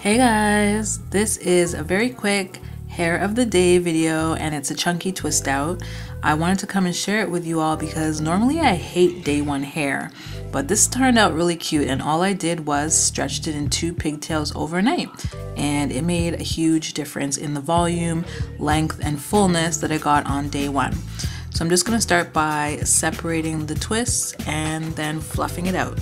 Hey guys, this is a very quick hair of the day video and it's a chunky twist out. I wanted to come and share it with you all because normally I hate day one hair, but this turned out really cute and all I did was stretched it in two pigtails overnight and it made a huge difference in the volume, length, and fullness that I got on day one. So I'm just gonna start by separating the twists and then fluffing it out.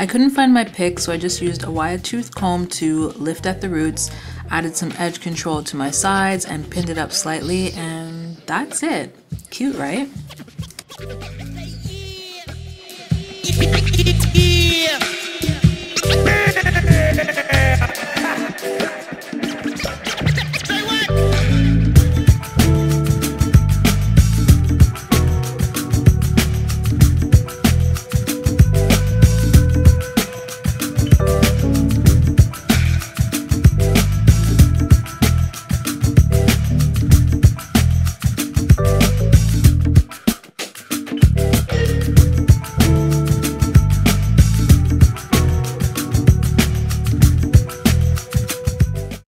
I couldn't find my pick, so I just used a wide tooth comb to lift at the roots, added some edge control to my sides, and pinned it up slightly, and that's it. Cute, right?